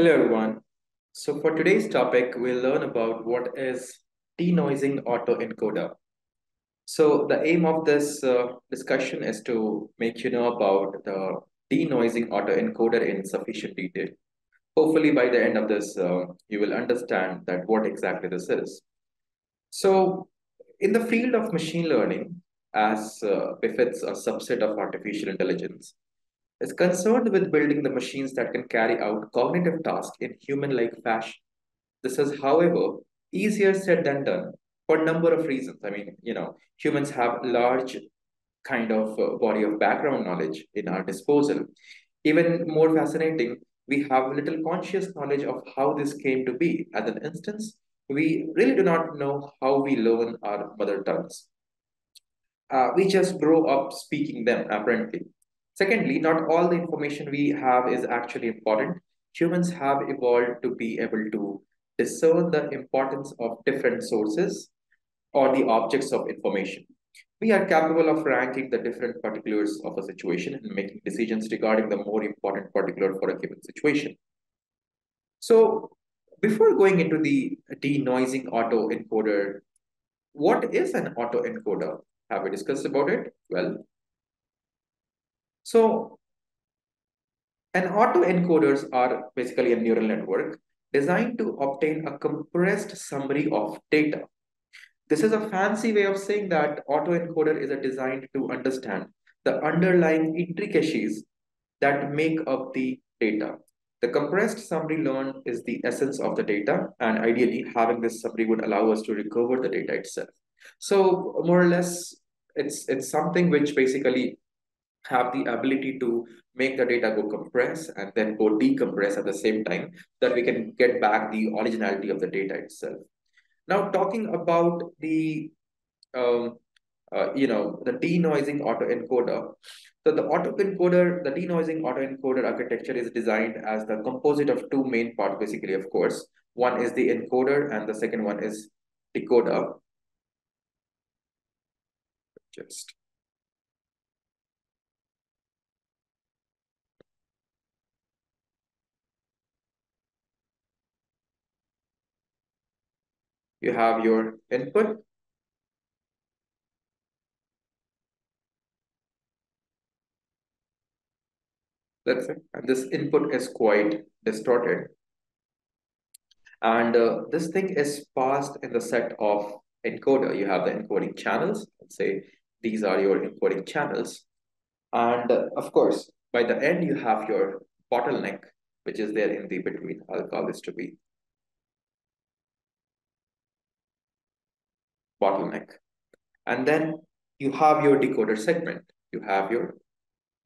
Hello everyone. So for today's topic, we'll learn about what is denoising autoencoder. So the aim of this uh, discussion is to make you know about the denoising autoencoder in sufficient detail. Hopefully by the end of this, uh, you will understand that what exactly this is. So in the field of machine learning, as uh, befits a subset of artificial intelligence, is concerned with building the machines that can carry out cognitive tasks in human-like fashion. This is, however, easier said than done for a number of reasons. I mean, you know, humans have large kind of uh, body of background knowledge in our disposal. Even more fascinating, we have little conscious knowledge of how this came to be. As an instance, we really do not know how we learn our mother tongues. Uh, we just grow up speaking them, apparently. Secondly, not all the information we have is actually important. Humans have evolved to be able to discern the importance of different sources or the objects of information. We are capable of ranking the different particulars of a situation and making decisions regarding the more important particular for a given situation. So before going into the denoising autoencoder, what is an autoencoder? Have we discussed about it? Well, so an autoencoders are basically a neural network designed to obtain a compressed summary of data. This is a fancy way of saying that autoencoder is designed to understand the underlying intricacies that make up the data. The compressed summary learned is the essence of the data, and ideally having this summary would allow us to recover the data itself. So more or less, it's it's something which basically have the ability to make the data go compress and then go decompress at the same time that we can get back the originality of the data itself. Now talking about the um, uh, you know the denoising autoencoder. So the autoencoder, the denoising autoencoder architecture is designed as the composite of two main parts, basically, of course. One is the encoder and the second one is decoder. Just you have your input. That's it. And this input is quite distorted. And uh, this thing is passed in the set of encoder. You have the encoding channels. Let's say these are your encoding channels. And uh, of course, by the end, you have your bottleneck, which is there in the between. I'll call this to be bottleneck. And then you have your decoder segment. You have your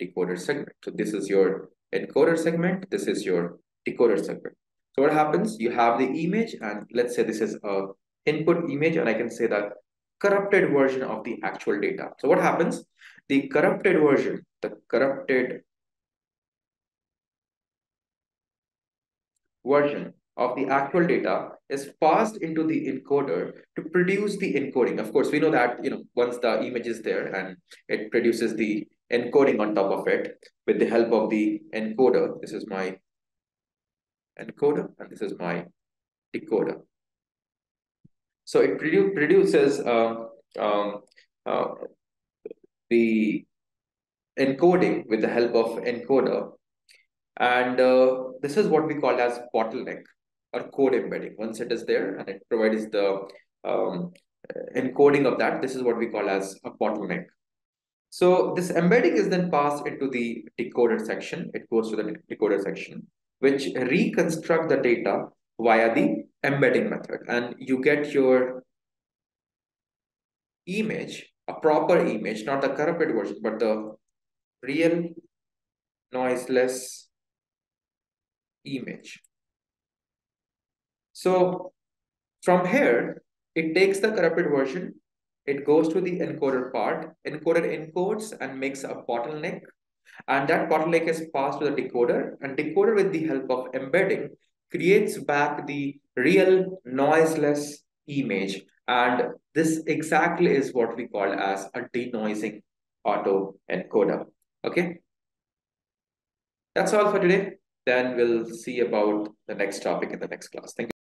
decoder segment. So this is your encoder segment. This is your decoder segment. So what happens? You have the image and let's say this is a input image and I can say that corrupted version of the actual data. So what happens? The corrupted version, the corrupted version of the actual data is passed into the encoder to produce the encoding. Of course, we know that you know once the image is there and it produces the encoding on top of it with the help of the encoder. This is my encoder and this is my decoder. So it produ produces uh, um, uh, the encoding with the help of encoder and uh, this is what we call as bottleneck or code embedding. Once it is there and it provides the um, encoding of that, this is what we call as a bottleneck. So this embedding is then passed into the decoder section. It goes to the decoder section, which reconstruct the data via the embedding method. And you get your image, a proper image, not the corrupted version, but the real noiseless image. So from here, it takes the corrupted version, it goes to the encoder part, encoder encodes and makes a bottleneck, and that bottleneck is passed to the decoder, and decoder with the help of embedding creates back the real noiseless image. And this exactly is what we call as a denoising auto encoder. Okay. That's all for today. then we'll see about the next topic in the next class. Thank you.